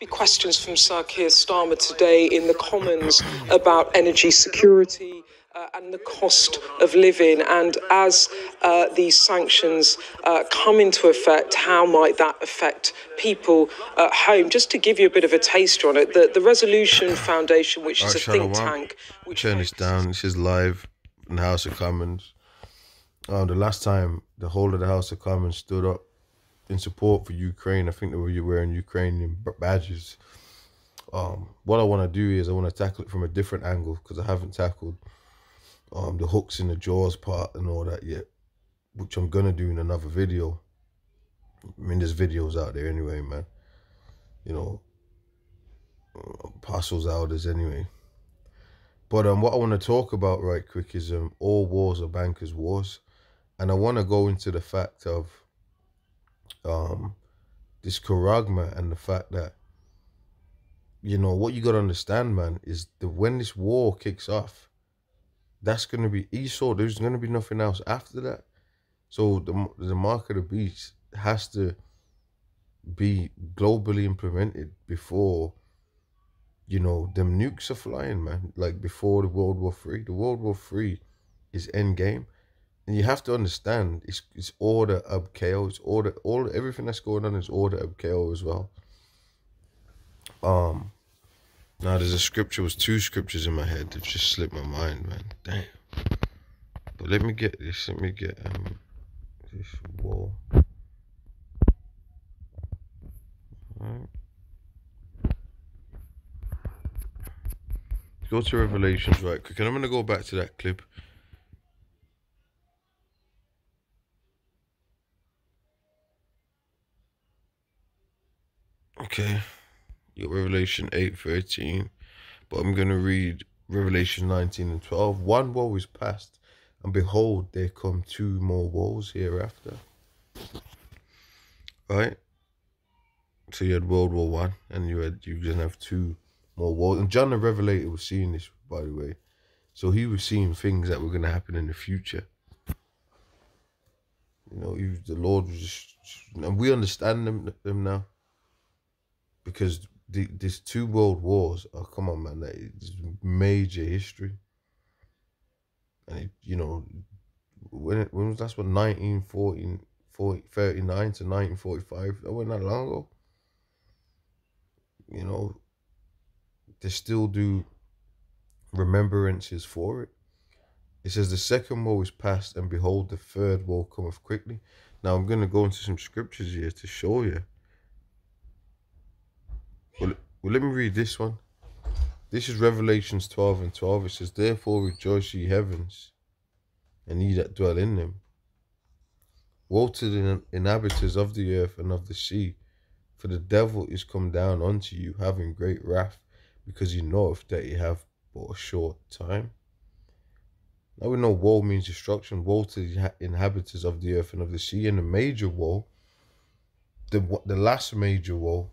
be questions from Sir Keir Starmer today in the Commons about energy security uh, and the cost of living. And as uh, these sanctions uh, come into effect, how might that affect people at home? Just to give you a bit of a taster on it, the, the Resolution Foundation, which is a think tank, which turn this down. This is live in the House of Commons. Um, the last time the whole of the House of Commons stood up in support for Ukraine. I think they were wearing Ukrainian badges. Um, what I want to do is I want to tackle it from a different angle because I haven't tackled um, the hooks in the jaws part and all that yet, which I'm gonna do in another video. I mean, there's videos out there anyway, man. You know, parcels out as anyway. But um, what I want to talk about right quick is um, all wars are bankers' wars, and I want to go into the fact of um, this charagma and the fact that you know what you got to understand, man, is that when this war kicks off, that's going to be Esau. There's going to be nothing else after that. So the the mark of the beast has to be globally implemented before you know them nukes are flying, man. Like before the World War Three. The World War Three is end game. And you have to understand it's it's order of chaos. It's order all everything that's going on is order of chaos as well. Um now there's a scripture was two scriptures in my head that just slipped my mind, man. Damn. But let me get this, let me get um this wall. Alright. Go to Revelations right quick, and I'm gonna go back to that clip Okay. Your Revelation 8 13. But I'm going to read Revelation 19 and 12. One woe is past, and behold, there come two more woes hereafter. Right? So you had World War One, and you had you gonna have two more wars. And John the Revelator was seeing this, by the way. So he was seeing things that were gonna happen in the future. You know, he, the Lord was just, and we understand them, them now because the, these two world wars. Oh, come on, man! That is major history. And it, you know, when it, when was that's what 1940, 40, 39 to 1945. That wasn't that long ago. You know, they still do remembrances for it. It says the second war is past, and behold, the third war cometh quickly. Now I'm going to go into some scriptures here to show you well, well, let me read this one. This is Revelations 12 and 12. It says, Therefore rejoice ye heavens, and ye that dwell in them. Woe to the inhabitants of the earth and of the sea, for the devil is come down unto you, having great wrath, because he knoweth that he have but a short time. Now we know woe means destruction. Woe to the inhabitants of the earth and of the sea. And the major woe, the, the last major woe,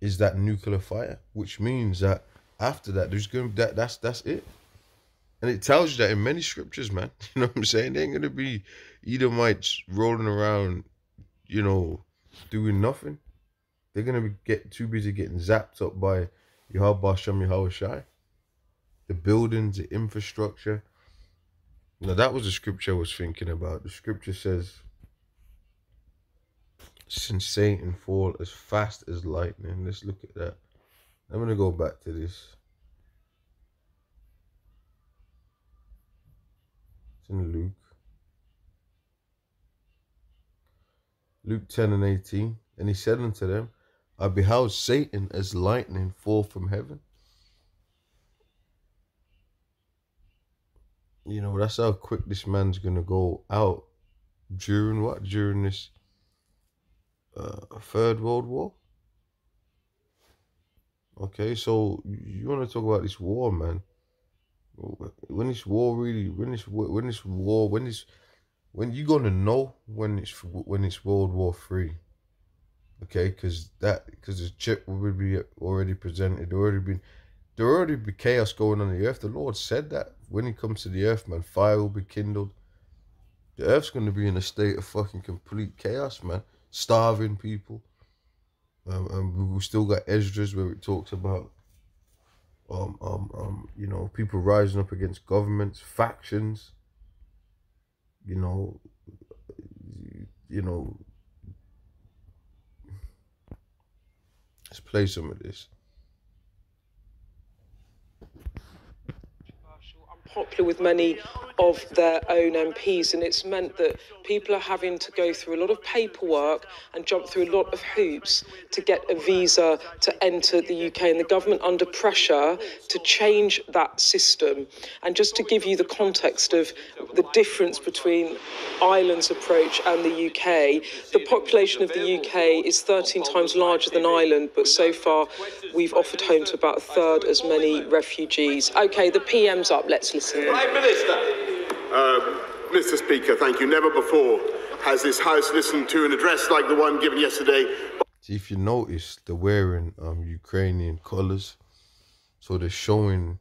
is that nuclear fire, which means that after that, there's going to that that's that's it. And it tells you that in many scriptures, man. You know what I'm saying? They ain't gonna be Edomites rolling around, you know, doing nothing. They're gonna be get too busy getting zapped up by Yahweh Shem Yahweh. The buildings, the infrastructure. Now that was the scripture I was thinking about. The scripture says since Satan fall as fast as lightning. Let's look at that. I'm going to go back to this. It's in Luke. Luke 10 and 18. And he said unto them, I beheld Satan as lightning fall from heaven. You know, that's how quick this man's going to go out during what? During this uh, Third World War. Okay, so you want to talk about this war, man? When this war really, when this when this war, when this, when you gonna know when it's when it's World War Three? Okay, because that because the chip will be already presented, already been, there already be chaos going on the earth. The Lord said that when He comes to the earth, man, fire will be kindled. The earth's gonna be in a state of fucking complete chaos, man starving people. Um, and we still got Esdras where it talks about um, um, um, you know, people rising up against governments, factions. You know, you know. Let's play some of this. I'm popular with many of their own MPs, and it's meant that people are having to go through a lot of paperwork and jump through a lot of hoops to get a visa to enter the UK, and the government under pressure to change that system. And just to give you the context of the difference between Ireland's approach and the UK, the population of the UK is 13 times larger than Ireland, but so far we've offered home to about a third as many refugees. Okay, the PM's up, let's listen. Prime Minister. Um, Mr. Speaker, thank you. Never before has this House listened to an address like the one given yesterday. See, if you notice, they're wearing um, Ukrainian colours, so they're showing,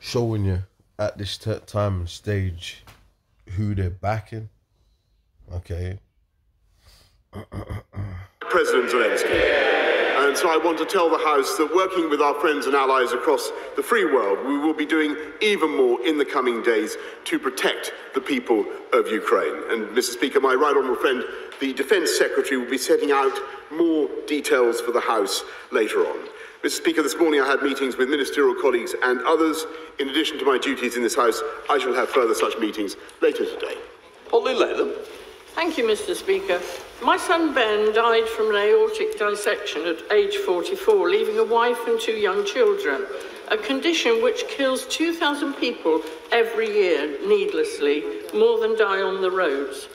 showing you at this time and stage who they're backing. Okay. President Zelensky. So I want to tell the House that working with our friends and allies across the free world, we will be doing even more in the coming days to protect the people of Ukraine. And Mr. Speaker, my right honourable friend, the Defence Secretary, will be setting out more details for the House later on. Mr. Speaker, this morning I had meetings with ministerial colleagues and others. In addition to my duties in this House, I shall have further such meetings later today. Holly Latham. Thank you, Mr. Speaker. My son Ben died from an aortic dissection at age 44, leaving a wife and two young children, a condition which kills 2,000 people every year needlessly, more than die on the roads.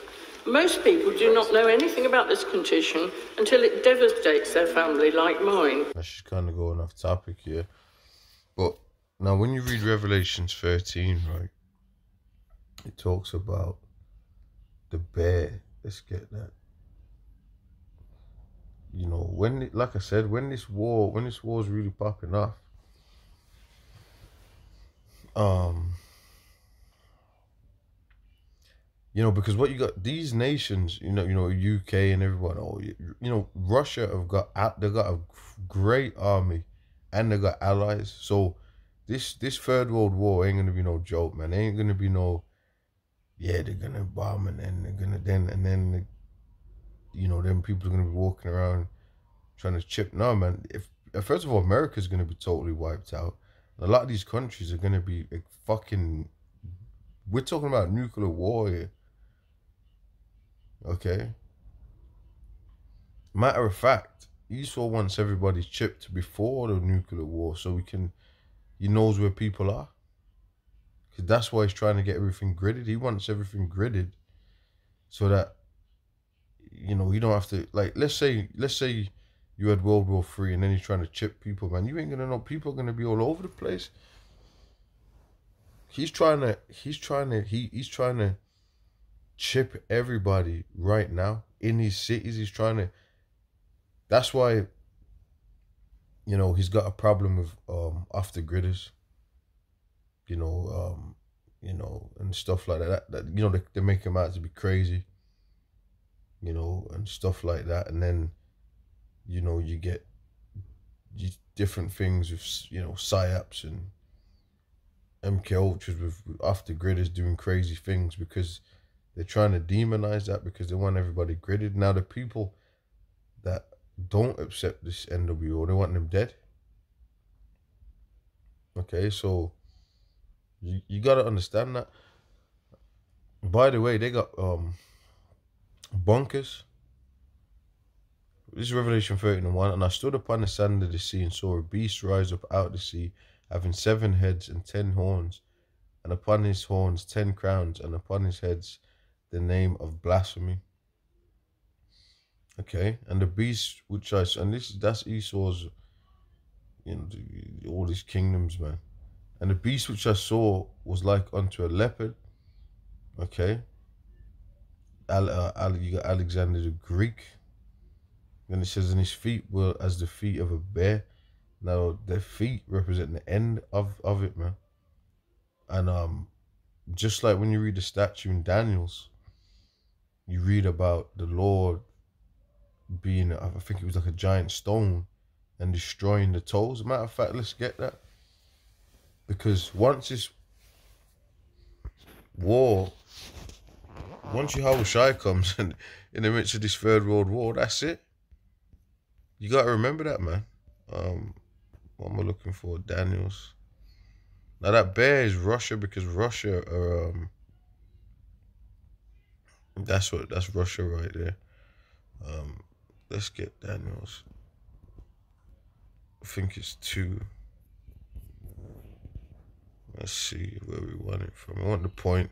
Most people do not know anything about this condition until it devastates their family, like mine. That's just kind of going off topic here. But now, when you read Revelations 13, right, it talks about the bear. Let's get that. You know, when like I said, when this war, when this war is really popping off, um, you know, because what you got these nations, you know, you know, UK and everyone, oh, you, you know, Russia have got out they got a great army, and they got allies. So this this third world war ain't gonna be no joke, man. ain't gonna be no yeah, they're gonna bomb and then they're gonna then and then you know, then people are gonna be walking around trying to chip. No, man. If uh, first of all, America's gonna be totally wiped out. A lot of these countries are gonna be like, fucking. We're talking about nuclear war here. Okay. Matter of fact, Esau wants everybody chipped before the nuclear war, so we can. He knows where people are. Because that's why he's trying to get everything gridded. He wants everything gridded so that, you know, you don't have to, like, let's say, let's say you had World War Three and then you're trying to chip people, man. You ain't going to know. People are going to be all over the place. He's trying to, he's trying to, he, he's trying to chip everybody right now in these cities. He's trying to, that's why, you know, he's got a problem with um off the gridders you know, um, you know, and stuff like that. that, you know, they, they make him out to be crazy, you know, and stuff like that. And then, you know, you get you, different things with, you know, psyops and MK Ultras with, with off the grid is doing crazy things because they're trying to demonize that because they want everybody gridded. Now, the people that don't accept this NWO, they want them dead. Okay, so you you gotta understand that. By the way, they got um bunkers. This is Revelation 13 and 1. And I stood upon the sand of the sea and saw a beast rise up out of the sea, having seven heads and ten horns, and upon his horns ten crowns, and upon his heads the name of blasphemy. Okay, and the beast which I and this that's Esau's, you know, all these kingdoms, man. And the beast which I saw was like unto a leopard. Okay. Al, uh, you got Alexander the Greek. And it says, and his feet were as the feet of a bear. Now, their feet represent the end of, of it, man. And um, just like when you read the statue in Daniel's, you read about the Lord being, I think it was like a giant stone and destroying the toes. Matter of fact, let's get that. Because once this war, once your whole Shai comes and in the midst of this third world war, that's it. You gotta remember that, man. Um, what am I looking for? Daniels. Now that bear is Russia because Russia are um that's what that's Russia right there. Um let's get Daniels. I think it's two. Let's see where we want it from. I want the point.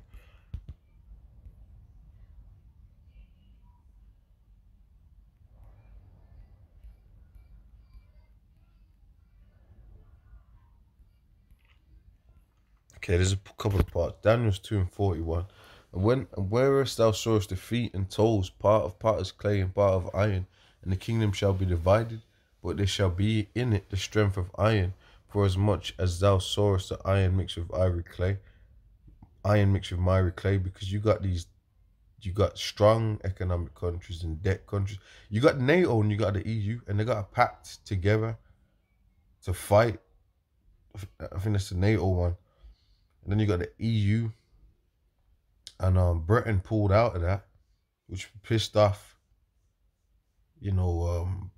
Okay, there's a couple of parts. Daniel's 2 and 41. And when and whereas thou sawest the feet and toes, part of potter's clay and part of iron, and the kingdom shall be divided, but there shall be in it the strength of iron, for as much as thou sawest the iron mixed with ivory clay, iron mixed with miry clay, because you got these you got strong economic countries and debt countries. You got NATO and you got the EU, and they got a pact together to fight. I think that's the NATO one and then you got the EU, and um, Britain pulled out of that, which pissed off. You know, um,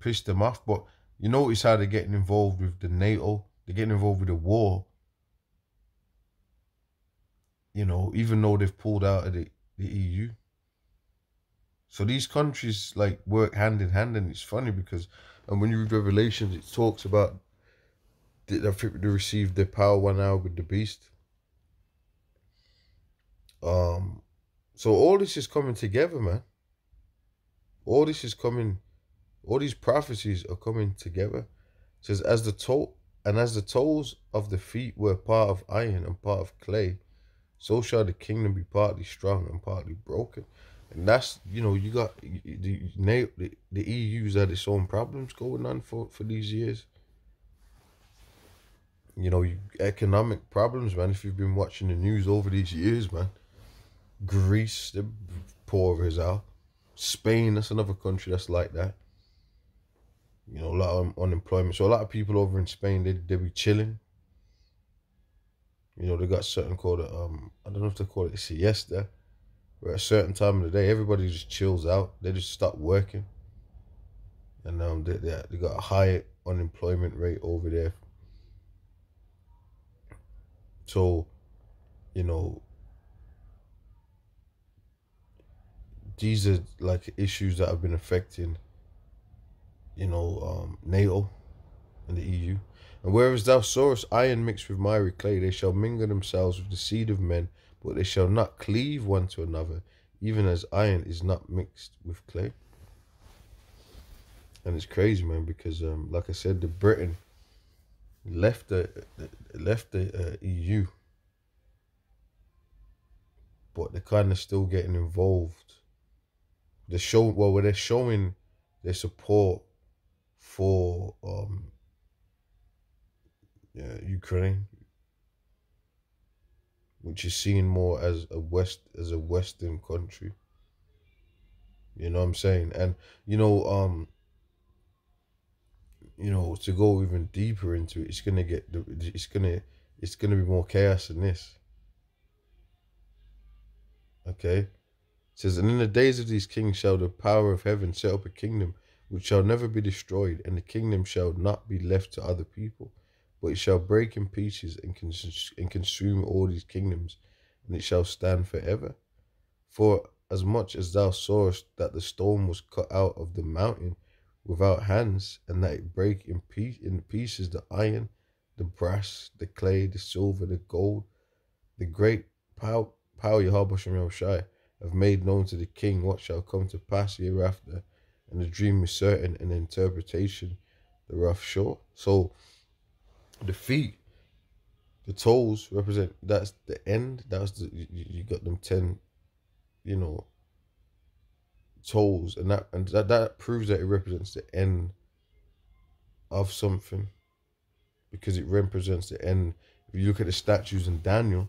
pissed them off. But you notice how they're getting involved with the NATO. They're getting involved with the war. You know, even though they've pulled out of the, the EU. So these countries like work hand in hand, and it's funny because, and when you read Revelations, it talks about think they received their power one hour with the beast. Um, so all this is coming together, man. All this is coming, all these prophecies are coming together. It says, as the toe and as the toes of the feet were part of iron and part of clay, so shall the kingdom be partly strong and partly broken. And that's you know you got the the, the EU's had its own problems going on for for these years you know, economic problems, man. If you've been watching the news over these years, man, Greece, they're poor as hell. Spain, that's another country that's like that. You know, a lot of unemployment. So a lot of people over in Spain, they they be chilling. You know, they got certain called um I don't know if they call it siesta, where at a certain time of the day everybody just chills out. They just stop working. And um they they, they got a high unemployment rate over there so, you know, these are like issues that have been affecting, you know, um, NATO and the EU. And whereas thou sawest iron mixed with miry clay, they shall mingle themselves with the seed of men, but they shall not cleave one to another, even as iron is not mixed with clay. And it's crazy, man, because um, like I said, the Britain left the left the uh, EU, but they're kind of still getting involved. They're showing well, they're showing their support for um, yeah, Ukraine, which is seen more as a west as a Western country. You know what I'm saying? And you know, um, you know, to go even deeper into it, it's gonna get it's gonna it's gonna be more chaos than this. Okay, it says, and in the days of these kings shall the power of heaven set up a kingdom which shall never be destroyed, and the kingdom shall not be left to other people, but it shall break in pieces and, cons- and consume all these kingdoms, and it shall stand forever. For as much as thou sawest that the stone was cut out of the mountain without hands, and that it break in, in pieces the iron, the brass, the clay, the silver, the gold, the great power, power Yahweh Shai have made known to the king what shall come to pass hereafter, and the dream is certain, and interpretation the rough short. So the feet, the toes represent that's the end. That's the you, you got them ten, you know, toes, and that and that, that proves that it represents the end of something because it represents the end. If you look at the statues in Daniel,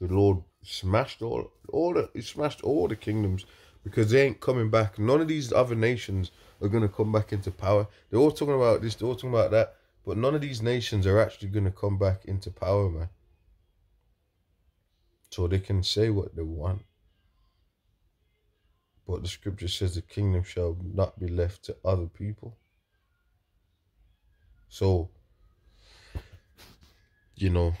the Lord smashed all all the he smashed all the kingdoms, because they ain't coming back. None of these other nations are gonna come back into power. They're all talking about this. They're all talking about that. But none of these nations are actually gonna come back into power, man. So they can say what they want. But the scripture says the kingdom shall not be left to other people. So, you know,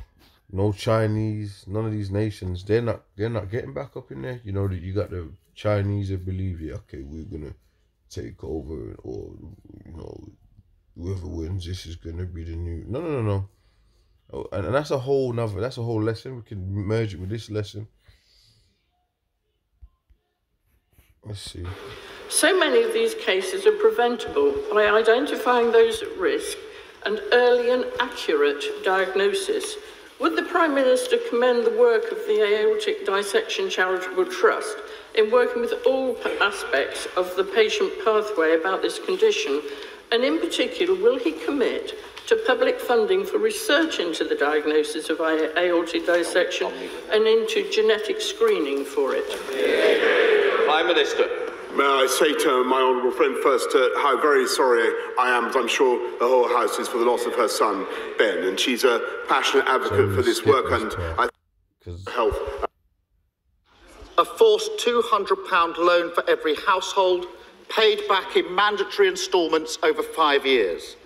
no Chinese, none of these nations, they're not they're not getting back up in there. You know that you got the Chinese that believe, yeah, okay, we're gonna take over, or you know, whoever wins, this is gonna be the new. No, no, no, no. Oh, and, and that's a whole nother. That's a whole lesson. We can merge it with this lesson. Let's see. So many of these cases are preventable by identifying those at risk and early and accurate diagnosis. Would the Prime Minister commend the work of the Aortic Dissection Charitable Trust in working with all aspects of the patient pathway about this condition? And in particular, will he commit to public funding for research into the diagnosis of aortic dissection and into genetic screening for it? Prime Minister. May I say to my honourable friend first uh, how very sorry I am, as I'm sure the whole House is, for the loss of her son, Ben. And she's a passionate advocate So for this work and part, I 'cause- health. A forced £200 loan for every household, paid back in mandatory instalments over five years.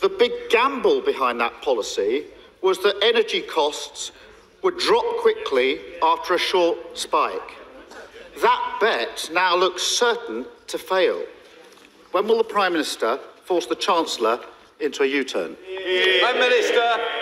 The big gamble behind that policy was that energy costs would drop quickly after a short spike. That bet now looks certain to fail. When will the Prime Minister force the Chancellor into a U turn? Prime Minister.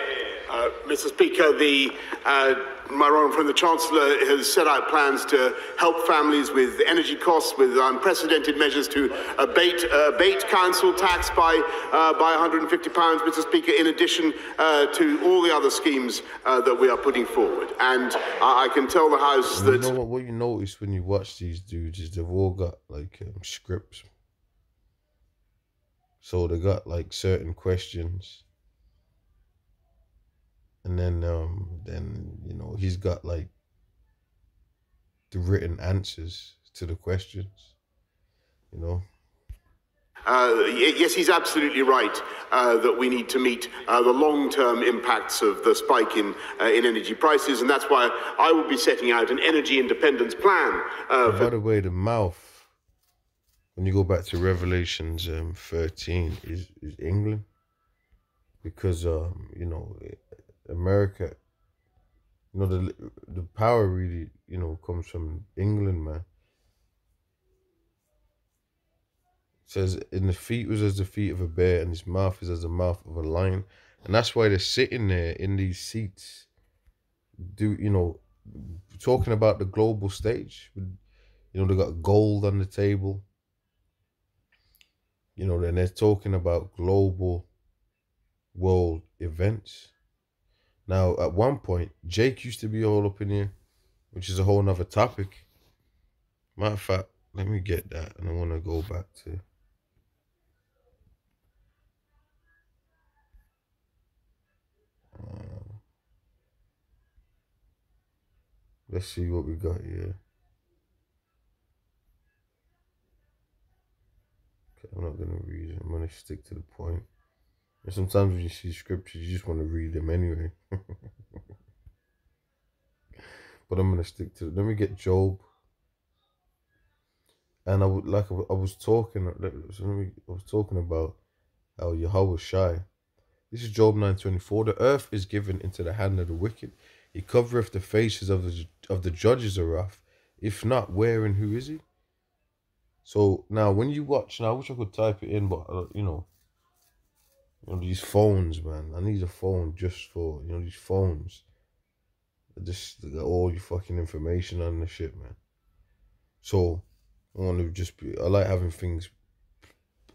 Uh, Mr. Speaker, the, uh, my honourable friend, the Chancellor, has set out plans to help families with energy costs with unprecedented measures to abate, uh, abate council tax by, uh, by £150, Mr. Speaker, in addition uh, to all the other schemes uh, that we are putting forward. And I I can tell the House that. You know what? What you notice when you watch these dudes is they've all got like um, scripts. So they got like certain questions, and then um then you know he's got like the written answers to the questions. You know, Uh, yes, he's absolutely right uh, that we need to meet uh, the long-term impacts of the spike in uh, in energy prices, and that's why I will be setting out an energy independence plan uh, by the way, the mouth. When you go back to Revelations um, thirteen, is is England, because um you know America, you know the the power really you know comes from England, man. It says in the feet was as the feet of a bear, and his mouth is as the mouth of a lion, and that's why they're sitting there in these seats. Do you know, talking about the global stage? You know they got gold on the table. You know, then they're talking about global world events. Now, at one point, Jake used to be all up in here, which is a whole nother topic. Matter of fact, let me get that, and I want to go back to. Uh, let's see what we got here. Okay, I'm not gonna read it. I'm gonna stick to the point. And sometimes when you see scriptures, you just want to read them anyway. but I'm gonna stick to. Let me get Job. And I would like I was talking. So let me. I was talking about how Yahweh shy. This is Job nine twenty four. The earth is given into the hand of the wicked. He covereth the faces of the of the judges of wrath. If not, where and who is he? So now, when you watch, now I wish I could type it in, but uh, you know, you know these phones, man. I need a phone just for you know these phones. Just all your fucking information on the shit, man. So I want to just be. I like having things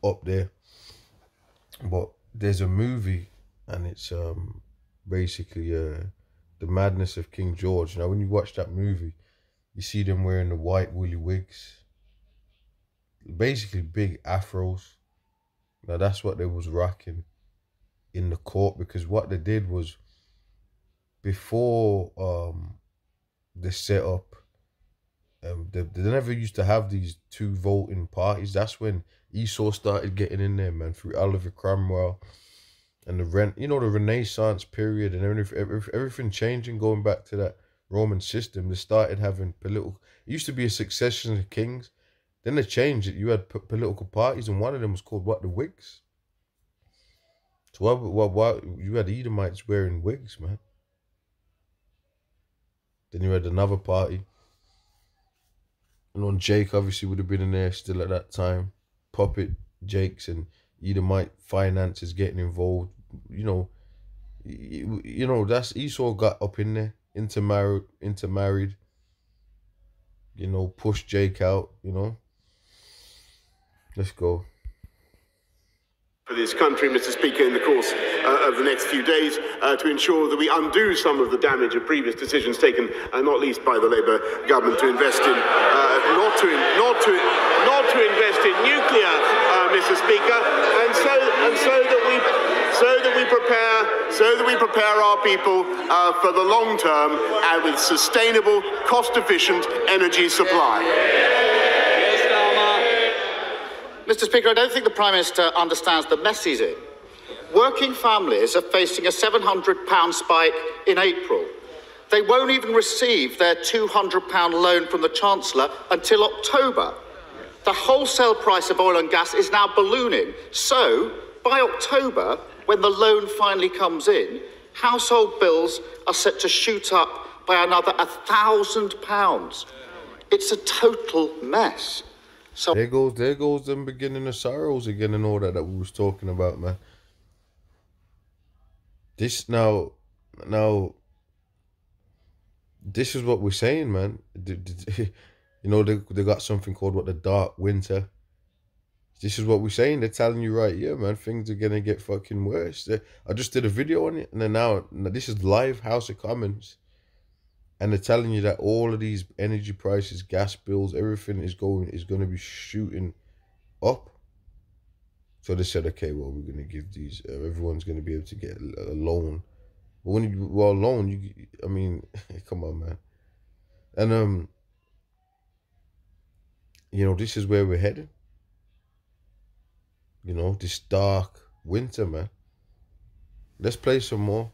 up there. But there's a movie, and it's um basically uh the madness of King George. Now, when you watch that movie, you see them wearing the white woolly wigs basically big afros. Now that's what they was rocking in the court because what they did was before um the setup um, they, they never used to have these two voting parties. That's when Esau started getting in there, man, through Oliver Cromwell and the rent, you know, the Renaissance period and everything, everything, changing, going back to that Roman system. They started having political. It used to be a succession of kings. Then they changed it. You had political parties, and one of them was called what the Whigs. So why, why, why you had Edomites wearing wigs, man? Then you had another party. And on Jake obviously would have been in there still at that time. Puppet Jakes and Edomite finances getting involved. You know, you, you know that's Esau got up in there, intermarried, intermarried. You know, pushed Jake out. You know. Let's go for this country, Mr. Speaker, in the course uh, of the next few days uh, to ensure that we undo some of the damage of previous decisions taken, uh, not least by the Labour government, to invest in uh, not to not to not to invest in nuclear, uh, Mr. Speaker, and so and so that we so that we prepare so that we prepare our people uh, for the long term and with sustainable, cost-efficient energy supply. Mr. Speaker, I don't think the Prime Minister understands the mess he's in. Working families are facing a £700 spike in April. They won't even receive their £200 loan from the Chancellor until October. The wholesale price of oil and gas is now ballooning. So, by October, when the loan finally comes in, household bills are set to shoot up by another £1,000. It's a total mess. So there goes there goes the beginning of sorrows again and all that that we was talking about, man. This now now this is what we're saying, man. You know, they they got something called what the dark winter. This is what we're saying. They're telling you right here, man. Things are gonna get fucking worse. I just did a video on it, and then now this is live House of Commons and they're telling you that all of these energy prices, gas bills, everything is going is going to be shooting up. So they said, okay, well, we're going to give these. Uh, everyone's going to be able to get a, loan. But when you well loan, you, I mean, come on, man. And um, you know, this is where we're heading. You know, this dark winter, man. Let's play some more.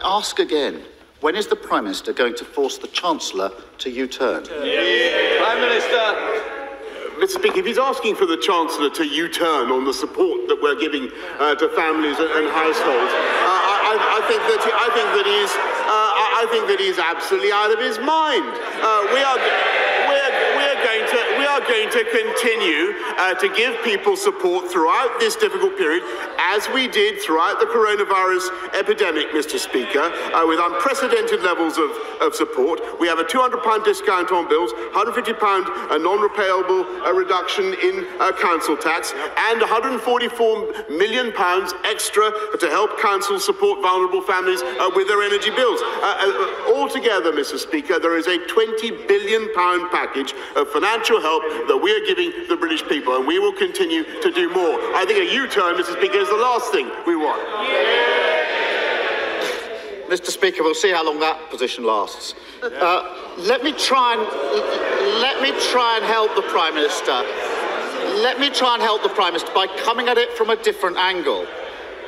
Ask again. When is the Prime Minister going to force the Chancellor to U turn? Prime Minister. Mr. Speaker, if he's asking for the Chancellor to U-turn on the support that we're giving uh, to families and, households, uh, I, think that he, I think that he's uh, I think that he's absolutely out of his mind. Uh, we are going to continue uh, to give people support throughout this difficult period, as we did throughout the coronavirus epidemic, Mr. Speaker, uh, with unprecedented levels of, of support. We have a £200 discount on bills, £150 a non-repayable uh, reduction in uh, council tax, and £144 million extra to help councils support vulnerable families uh, with their energy bills. Uh, altogether, Mr. Speaker, there is a £20 billion package of financial help that we are giving the British people, and we will continue to do more. I think a U-turn, Mr. Speaker, is the last thing we want. Mr. Speaker, we'll see how long that position lasts. Uh, let me try and let me try and help the Prime Minister. Let me try and help the Prime Minister by coming at it from a different angle.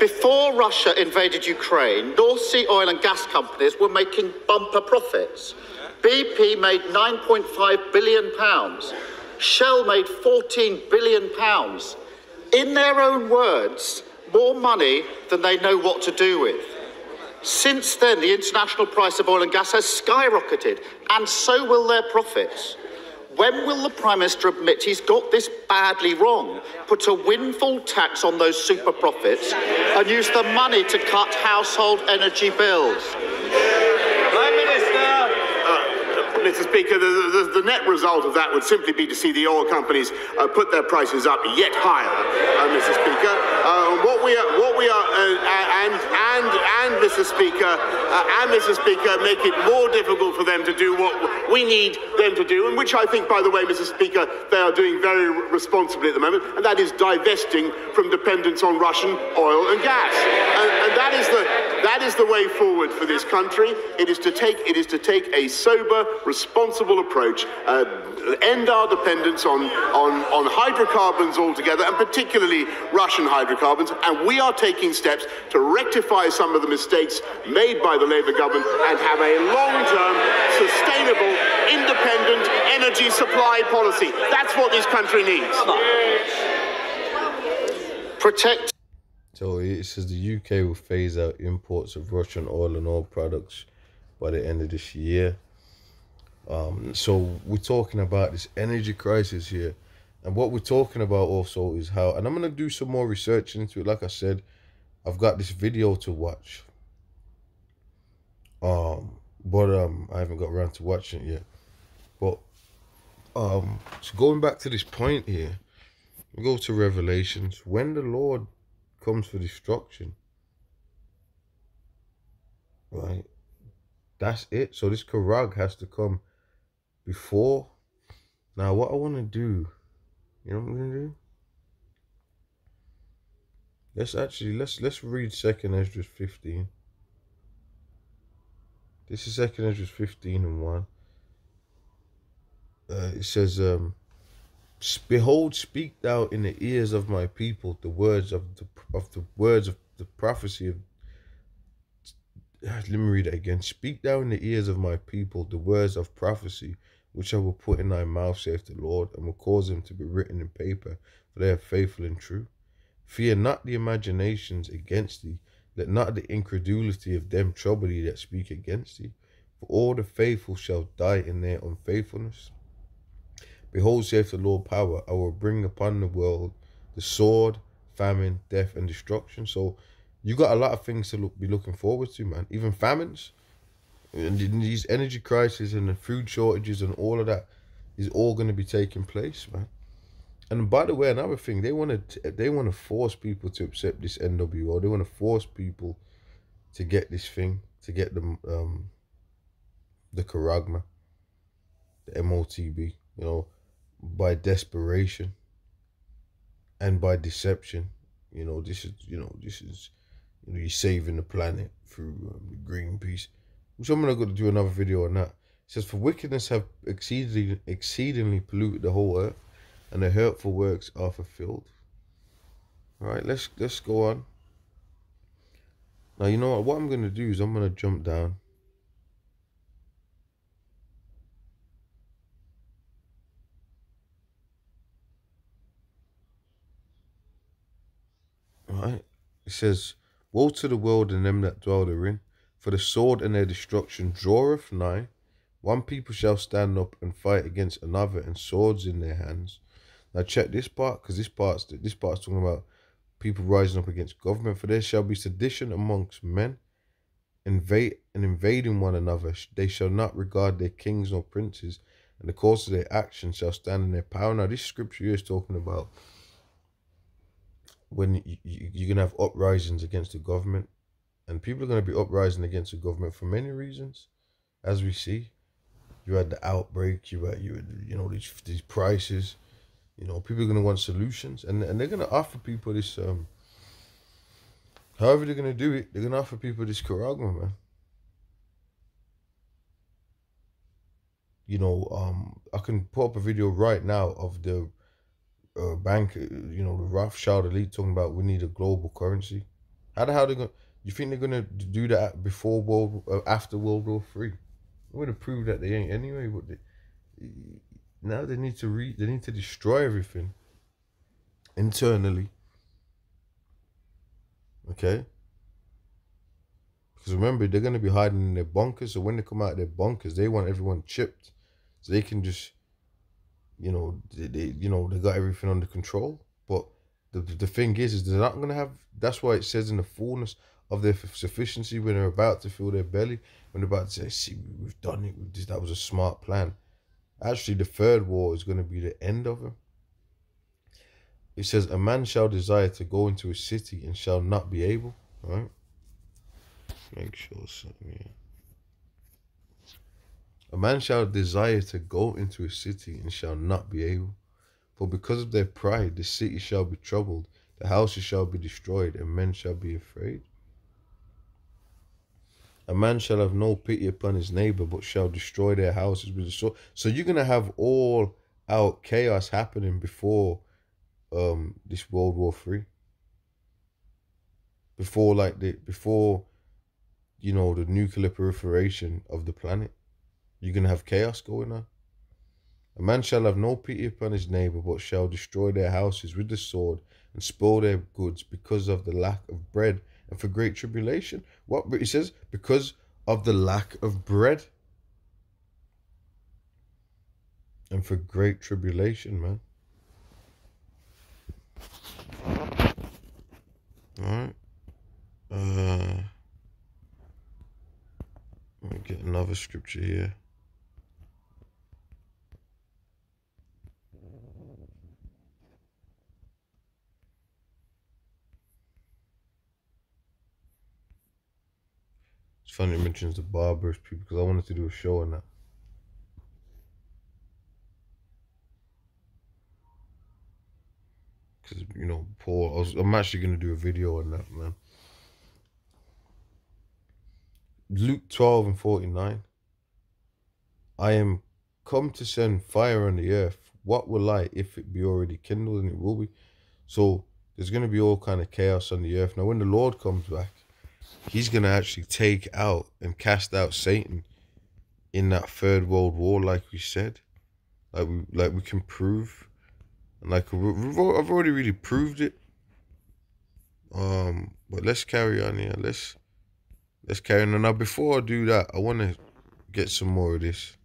Before Russia invaded Ukraine, North Sea oil and gas companies were making bumper profits. BP made 9.5 billion pounds. Shell made 14 billion pounds. In their own words, more money than they know what to do with. Since then, the international price of oil and gas has skyrocketed, and so will their profits. When will the Prime Minister admit he's got this badly wrong, put a windfall tax on those super profits, and use the money to cut household energy bills? Mr. Speaker, the, the, the, net result of that would simply be to see the oil companies uh, put their prices up yet higher, uh, Mr. Speaker. Uh, what we are, what we are, uh, and and and Mr. Speaker, uh, and Mr. Speaker, make it more difficult for them to do what we need them to do, and which I think, by the way, Mr. Speaker, they are doing very responsibly at the moment, and that is divesting from dependence on Russian oil and gas, and, and that is the That is the way forward for this country. It is to take it is to take a sober, responsible approach, uh, end our dependence on, on, on hydrocarbons altogether, and particularly Russian hydrocarbons. And we are taking steps to rectify some of the mistakes made by the Labour government and have a long-term, sustainable, independent energy supply policy. That's what this country needs. Protect So it says the UK will phase out imports of Russian oil and oil products by the end of this year. Um, so we're talking about this energy crisis here, and what we're talking about also is how. And I'm gonna do some more research into it. Like I said, I've got this video to watch. Um, but um, I haven't got around to watching it yet. But um, so going back to this point here, we go to Revelations. When the Lord comes for destruction. Right? That's it. So this Charag has to come before. Now what I want to do, you know what I'm gonna do? Let's actually let's let's read second Esdras 15. This is second Esdras 15 and 1. Uh, it says um Behold, speak thou in the ears of my people the words of the of the words of the prophecy of. Let me read it again. Speak thou in the ears of my people the words of prophecy, which I will put in thy mouth, saith the Lord, and will cause them to be written in paper, for they are faithful and true. Fear not the imaginations against thee, let not the incredulity of them trouble thee that speak against thee, for all the faithful shall die in their unfaithfulness. Behold, saith the Lord power, I will bring upon the world the sword, famine, death, and destruction. So you got a lot of things to look, be looking forward to, man. Even famines, and these energy crises and the food shortages and all of that is all going to be taking place, man. And by the way, another thing they want to they want to force people to accept this NWO. They want to force people to get this thing to get them um the Charagma, the MOTB. You know, by desperation and by deception. You know, this is you know this is you know you're saving the planet through um, Greenpeace, which I'm gonna go to do another video on that. It says for wickedness have exceedingly exceedingly polluted the whole earth, and the hurtful works are fulfilled. All right, let's let's go on. Now you know what? What I'm gonna do is I'm gonna jump down. Right? It says, Woe to the world and them that dwell therein, for the sword and their destruction draweth nigh. One people shall stand up and fight against another, and swords in their hands. Now check this part, because this part's this part's talking about people rising up against government. For there shall be sedition amongst men, invade and invading one another. They shall not regard their kings nor princes, and the course of their actions shall stand in their power. Now this scripture is talking about when you, you, you're gonna have uprisings against the government, and people are gonna be uprising against the government for many reasons, as we see. You had the outbreak. You had you had, you know these these prices. You know people are gonna want solutions, and and they're gonna offer people this um. However they're gonna do it, they're gonna offer people this Charagma, man. You know, um, I can put up a video right now of the uh, bank, uh, you know, the Rothschild elite talking about we need a global currency. How the hell they going? You think they're gonna do that before World uh, after World War Three? Would have proved that they ain't anyway. But they, now they need to re they need to destroy everything internally. Okay. Because remember, they're gonna be hiding in their bunkers. So when they come out of their bunkers, they want everyone chipped, so they can just you know, they, they you know they got everything under control. But the the thing is, is they're not gonna have. That's why it says in the fullness of their sufficiency when they're about to fill their belly, when they're about to say, "See, we've done it. We've just, that was a smart plan." Actually, the third war is going to be the end of it. It says, "A man shall desire to go into a city and shall not be able." Right. Make sure something. Yeah. A man shall desire to go into a city and shall not be able. For because of their pride, the city shall be troubled, the houses shall be destroyed, and men shall be afraid. A man shall have no pity upon his neighbor, but shall destroy their houses with the sword. So you're gonna have all out chaos happening before um this World War Three. Before like the before you know the nuclear proliferation of the planet. You're gonna have chaos going on. A man shall have no pity upon his neighbor, but shall destroy their houses with the sword and spoil their goods because of the lack of bread and for great tribulation. What he says, because of the lack of bread and for great tribulation, man. All right. Uh, let me get another scripture here. It mentions the barbers people because I wanted to do a show on that. Because, you know, Paul, I was, I'm actually going to do a video on that, man. Luke 12 and 49. I am come to send fire on the earth. What will light if it be already kindled? And it will be. So there's going to be all kind of chaos on the earth. Now, when the Lord comes back, he's going to actually take out and cast out Satan in that third world war, like we said. Like we, like we can prove. And like I've already really proved it. Um, but let's carry on here. Let's let's carry on. Now, before I do that, I want to get some more of this.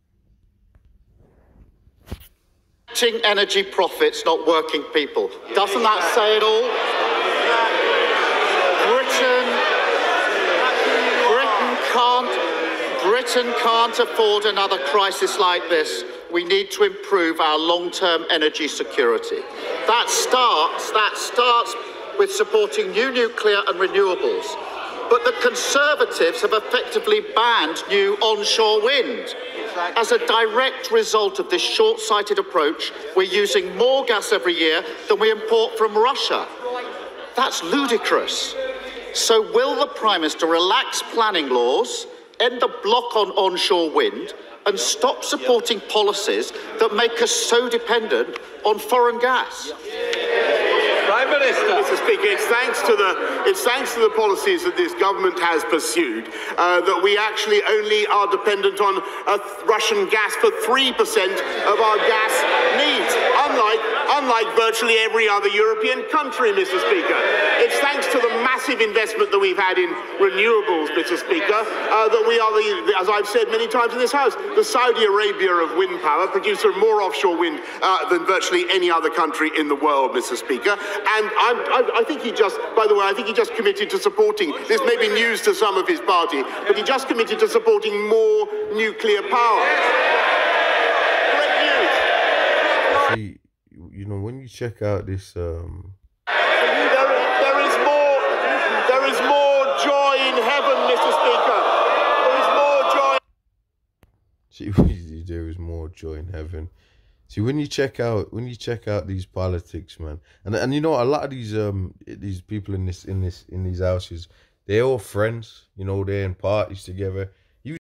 Energy profits, not working people. Doesn't that say it all? Britain, can't, afford another crisis like this. We need to improve our long-term energy security. That starts, that starts with supporting new nuclear and renewables. But the Conservatives have effectively banned new onshore wind. As a direct result of this short sighted approach, we're using more gas every year than we import from Russia. That's ludicrous. So, will the Prime Minister relax planning laws, end the block on onshore wind, and stop supporting policies that make us so dependent on foreign gas? Prime Minister. Mr. Speaker, it's thanks to the it's thanks to the policies that this government has pursued uh, that we actually only are dependent on uh, Russian gas for three percent of our gas needs, unlike unlike virtually every other European country, Mr. Speaker. It's thanks to the massive investment that we've had in renewables, Mr. Speaker, uh, that we are the, as I've said many times in this House, the Saudi Arabia of wind power, producer of more offshore wind uh, than virtually any other country in the world, Mr. Speaker. And I, I, I, think he just, by the way, I think he just committed to supporting, this may be news to some of his party, but he just committed to supporting more nuclear power. Great news. See, you know, when you check out this, um... there, there is more, there is more joy in heaven, Mr. Speaker. There is more joy. See, there is more joy in heaven. See when you check out when you check out these politics, man, and and you know a lot of these um these people in this in this in these houses, they're all friends. You know, they're in parties together.